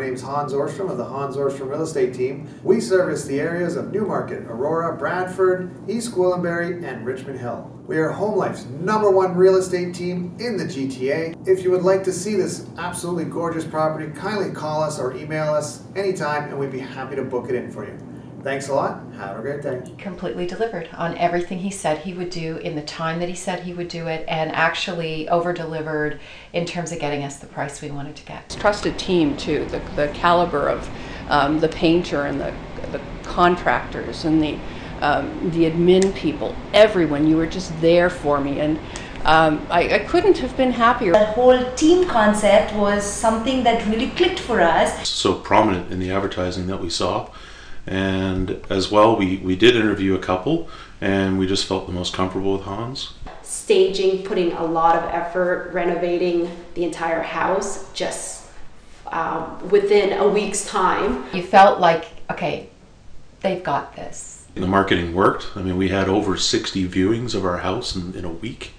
Hans Ohrstrom of the Hans Ohrstrom Real Estate Team. We service the areas of Newmarket, Aurora, Bradford, East Gwillimbury, and Richmond Hill. We are HomeLife's number one real estate team in the GTA. If you would like to see this absolutely gorgeous property, kindly call us or email us anytime and we'd be happy to book it in for you. Thanks a lot. Have a great day. completely delivered on everything he said he would do in the time that he said he would do it and actually over delivered in terms of getting us the price we wanted to get. trusted team too. The, the caliber of um, the painter and the, the contractors and the um, the admin people, everyone. You were just there for me, and um, I, I couldn't have been happier. The whole team concept was something that really clicked for us. so prominent in the advertising that we saw. And as well, we, we did interview a couple, and we just felt the most comfortable with Hans. staging, putting a lot of effort, renovating the entire house just um, within a week's time. You felt like, okay, they've got this. The marketing worked. I mean, we had over 60 viewings of our house in, in a week.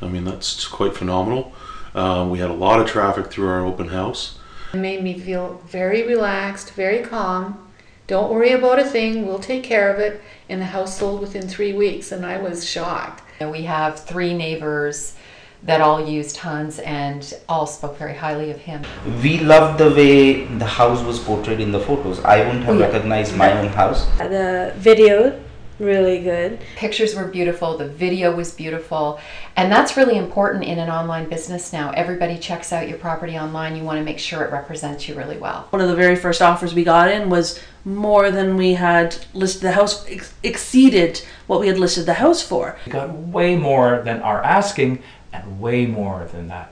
I mean, that's quite phenomenal. Uh, we had a lot of traffic through our open house. It made me feel very relaxed, very calm. Don't worry about a thing, we'll take care of it. And the house sold within three weeks, and I was shocked. And we have three neighbors that all used Hans and all spoke very highly of him. We loved the way the house was portrayed in the photos. I wouldn't have Oh, yeah. recognized my own house. The video, really good. Pictures were beautiful, the video was beautiful, and that's really important in an online business now. Everybody checks out your property online. You want to make sure it represents you really well. one of the very first offers we got in was more than we had listed the house ex- exceeded what we had listed the house for We got way more than our asking and way more than that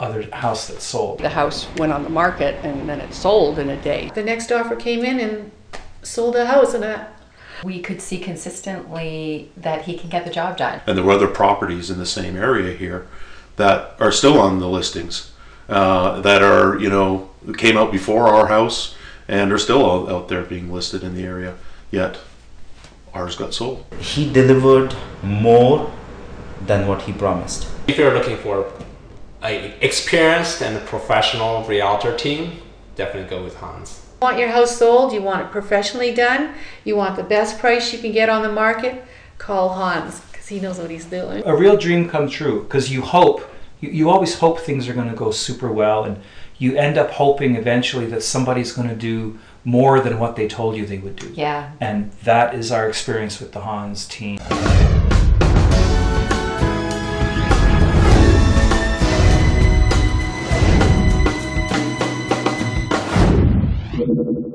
other house that sold. The house went on the market, and then it sold in a day. The next offer came in and sold the house, and I, We could see consistently that he can get the job done. And there were other properties in the same area here that are still on the listings, uh, that are, you know, came out before our house and are still out, out there being listed in the area, yet ours got sold. He delivered more than what he promised. If you're looking for an experienced and professional realtor team, definitely go with Hans. Want your house sold, you want it professionally done, you want the best price you can get on the market, call Hans because he knows what he's doing. A real dream come true because you hope, you, you always hope things are going to go super well and you end up hoping eventually that somebody's going to do more than what they told you they would do. Yeah. And that is our experience with the Hans team.